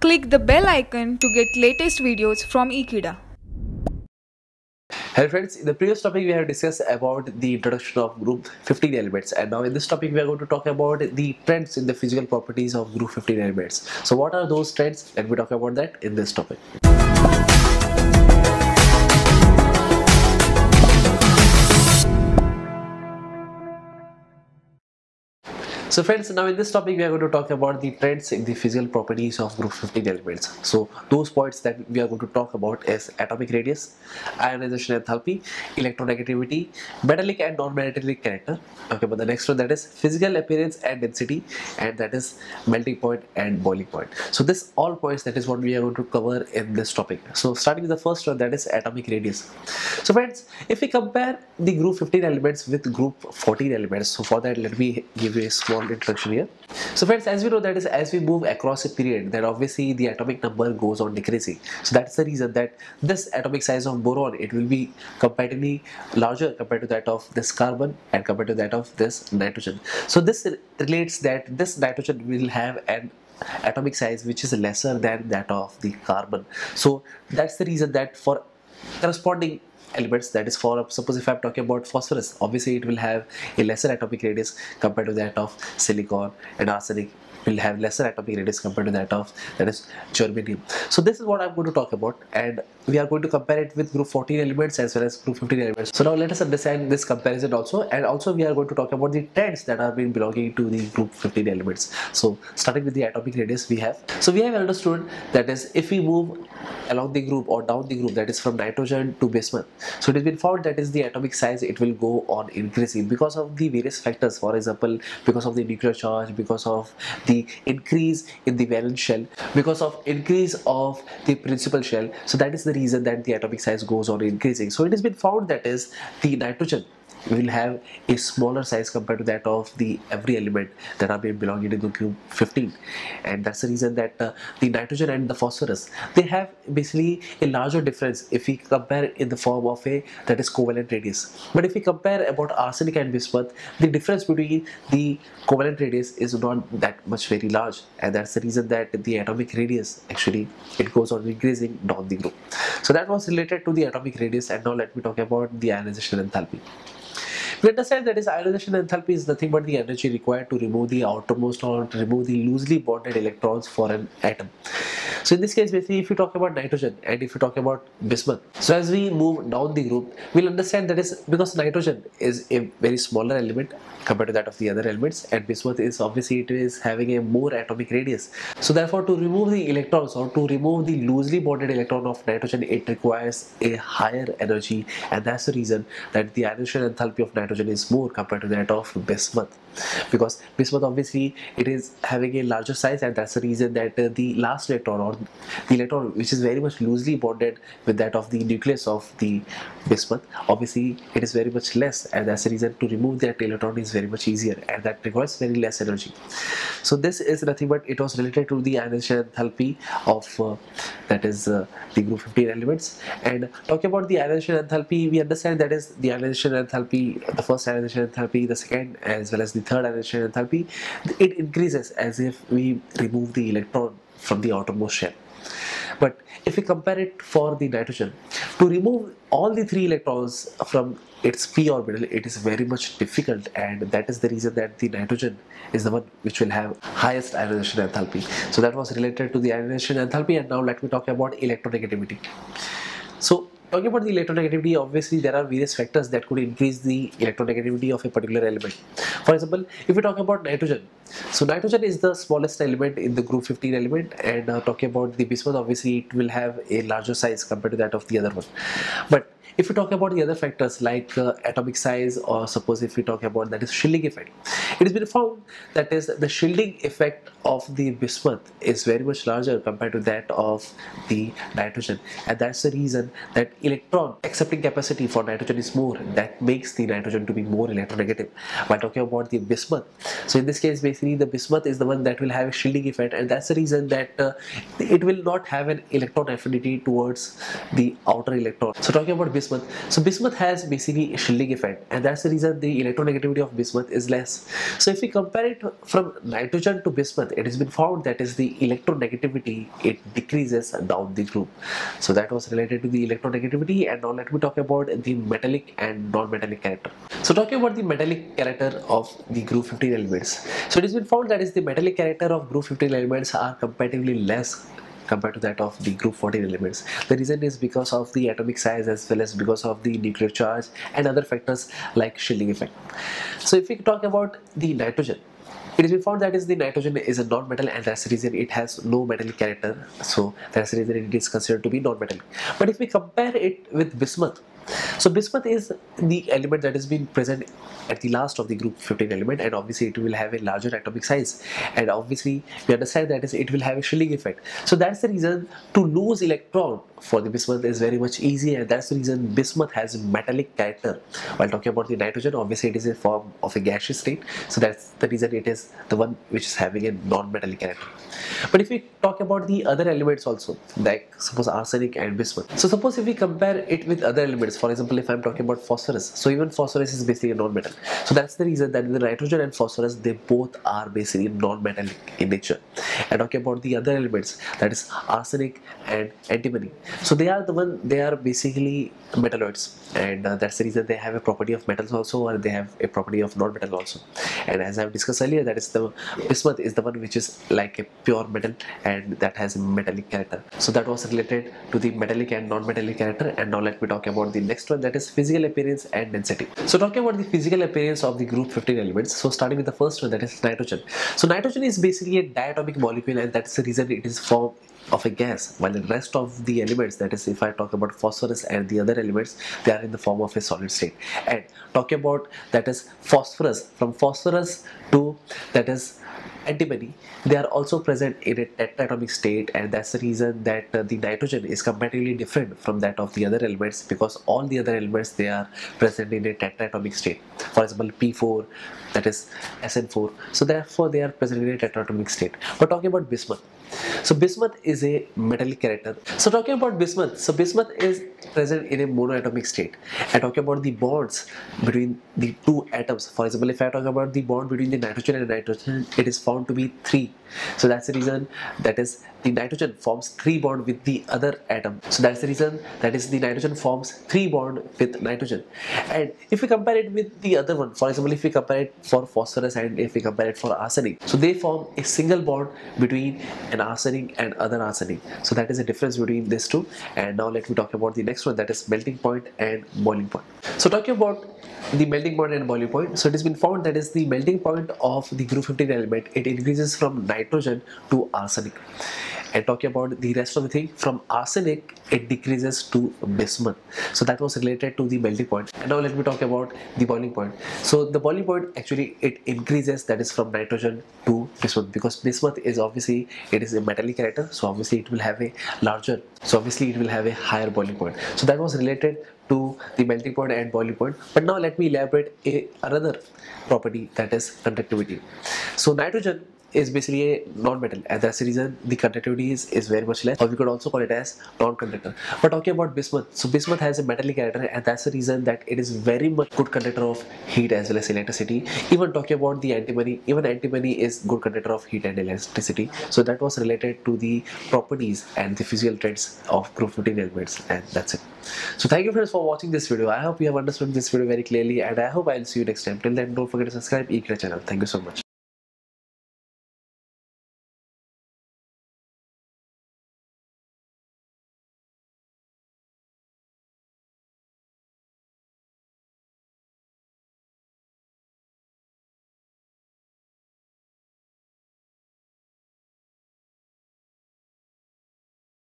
Click the bell icon to get latest videos from Ekeeda. Hello friends, in the previous topic we have discussed about the introduction of group 15 elements and now in this topic we are going to talk about the trends in the physical properties of group 15 elements. So what are those trends? Let me talk about that in this topic. So friends, now in this topic we are going to talk about the trends in the physical properties of group 15 elements. So those points that we are going to talk about is atomic radius, ionization enthalpy, electronegativity, metallic and non-metallic character. Okay, but the next one that is physical appearance and density and that is melting point and boiling point. So this all points that is what we are going to cover in this topic. So starting with the first one that is atomic radius. So friends, if we compare the group 15 elements with group 14 elements, so for that let me give you a small introduction here. So friends, as we know that is as we move across a period, then obviously the atomic number goes on decreasing. So that's the reason that this atomic size of boron it will be comparatively larger compared to that of this carbon and compared to that of this nitrogen. So this relates that this nitrogen will have an atomic size which is lesser than that of the carbon. So that's the reason that for corresponding elements that is for suppose if I'm talking about phosphorus obviously it will have a lesser atomic radius compared to that of silicon and arsenic will have lesser atomic radius compared to that of that is germanium. So this is what i'm going to talk about and we are going to compare it with group 14 elements as well as group 15 elements. So now let us understand this comparison also and also we are going to talk about the trends that have been belonging to the group 15 elements. So starting with the atomic radius we have. So we have understood that is if we move along the group or down the group that is from nitrogen to bismuth so it has been found that is the atomic size it will go on increasing because of the various factors. For example because of the nuclear charge because of the increase in the valence shell because of increase of the principal shell. So that is the reason that the atomic size goes on increasing. So it has been found that is the nitrogen will have a smaller size compared to that of the every element that are belonging to the group 15 and that's the reason that uh, the nitrogen and the phosphorus they have basically a larger difference if we compare in the form of a that is covalent radius. But if we compare about arsenic and bismuth the difference between the covalent radius is not that much very large. And that's the reason that the atomic radius actually it goes on increasing down the group so that was related to the atomic radius. And now let me talk about the ionization enthalpy we understand that is ionization enthalpy is nothing but the energy required to remove the outermost or remove the loosely bonded electrons for an atom. So in this case, basically, if you talk about nitrogen and if you talk about bismuth, so as we move down the group, we'll understand that is because nitrogen is a very smaller element compared to that of the other elements, and bismuth is obviously it is having a more atomic radius. So therefore, to remove the electrons or to remove the loosely bonded electron of nitrogen, it requires a higher energy, and that's the reason that the ionization enthalpy of nitrogen is more compared to that of bismuth because bismuth obviously it is having a larger size and that's the reason that uh, the last electron or the electron which is very much loosely bonded with that of the nucleus of the bismuth obviously it is very much less and that's the reason to remove that electron is very much easier and that requires very less energy. So this is nothing but it was related to the ionization enthalpy of uh, that is uh, the group 15 elements. And talking about the ionization enthalpy we understand that is the ionization enthalpy the first ionization enthalpy the second as well as the third ionization enthalpy. It increases as if we remove the electron from the outermost shell. But if we compare it for the nitrogen to remove all the three electrons from its p orbital it is very much difficult and that is the reason that the nitrogen is the one which will have highest ionization enthalpy. So that was related to the ionization enthalpy and now let me talk about electronegativity. So talking about the electronegativity obviously there are various factors that could increase the electronegativity of a particular element. For example if we talk about nitrogen so nitrogen is the smallest element in the group 15 element and uh, talking about the bismuth obviously it will have a larger size compared to that of the other one. But if we talk about the other factors like uh, atomic size or suppose if we talk about that is shielding effect. It has been found that is the shielding effect of the bismuth is very much larger compared to that of the nitrogen. And that's the reason that electron accepting capacity for nitrogen is more. That makes the nitrogen to be more electronegative. While talking about the bismuth so in this case basically the bismuth is the one that will have a shielding effect. And that's the reason that uh, it will not have an electron affinity towards the outer electron. So talking about bismuth, so bismuth has basically a shielding effect, and that's the reason the electronegativity of bismuth is less. So if we compare it from nitrogen to bismuth, it has been found that is the electronegativity it decreases down the group. So that was related to the electronegativity, and now let me talk about the metallic and non-metallic character. So talking about the metallic character of the group 15 elements. So it has been found that is the metallic character of group 15 elements are comparatively less compared to that of the group 14 elements. The reason is because of the atomic size as well as because of the nuclear charge and other factors like shielding effect. So if we talk about the nitrogen, it has been found that is the nitrogen is a non-metal and that's the reason it has no metallic character so that's the reason it is considered to be non-metallic but if we compare it with bismuth so bismuth is the element that has been present at the last of the group 15 element and obviously it will have a larger atomic size and obviously we understand that is it will have a shielding effect. So that's the reason to lose electron for the bismuth is very much and that's the reason bismuth has metallic character. While talking about the nitrogen obviously it is a form of a gaseous state so that's the reason it is the one which is having a non-metallic character. But if we talk about the other elements also like suppose arsenic and bismuth. So suppose if we compare it with other elements for example if I'm talking about phosphorus so even phosphorus is basically a non-metal so that's the reason that the nitrogen and phosphorus they both are basically non-metallic in nature and talking about the other elements that is arsenic and antimony so they are the one they are basically metalloids and uh, that's the reason they have a property of metals also or they have a property of non-metal also. And as I've discussed earlier that is the bismuth is the one which is like a pure metal and that has a metallic character. So that was related to the metallic and non-metallic character and now let me talk about the next one that is physical appearance and density. So talking about the physical appearance of the group 15 elements so starting with the first one that is nitrogen. So nitrogen is basically a diatomic molecule and that's the reason it is formed of a gas while the rest of the elements that is if I talk about phosphorus and the other elements they are in the form of a solid state. And talking about that is phosphorus from phosphorus to that is antimony they are also present in a tetraatomic state and that's the reason that uh, the nitrogen is comparatively different from that of the other elements because all the other elements they are present in a tetraatomic state. For example p4 that is sn4 so therefore they are present in a tetraatomic state. But talking about bismuth so bismuth is a metallic character. So talking about bismuth, so bismuth is present in a monoatomic state. And talking about the bonds between the two atoms. For example, if I talk about the bond between the nitrogen and nitrogen, it is found to be three. So that's the reason that is the nitrogen forms three bond with the other atom. So that's the reason that is the nitrogen forms three bond with nitrogen. And if we compare it with the other one, for example, if we compare it for phosphorus and if we compare it for arsenic, so they form a single bond between an arsenic and other arsenic. So that is the difference between these two. And now let me talk about the next one that is melting point and boiling point. So talking about the melting point and boiling point. So it has been found that is the melting point of the group 15 element. It increases from nitrogen to arsenic and talking about the rest of the thing from arsenic it decreases to bismuth. So that was related to the melting point. And now let me talk about the boiling point. So the boiling point actually it increases that is from nitrogen to bismuth because bismuth is obviously it is a metallic character so obviously it will have a larger so obviously it will have a higher boiling point. So that was related to the melting point and boiling point. But now let me elaborate a, another property that is conductivity. So nitrogen is basically a non-metal. And that's the reason the conductivity is, is very much less. Or we could also call it as non-conductor. But talking about bismuth. So bismuth has a metallic character and that's the reason that it is very much good conductor of heat as well as electricity. Even talking about the antimony even antimony is good conductor of heat and electricity. So that was related to the properties and the physical traits of group 15 elements and that's it. So thank you friends for watching this video. I hope you have understood this video very clearly and i hope i'll see you next time. Till then don't forget to subscribe Ekeeda channel. Thank you so much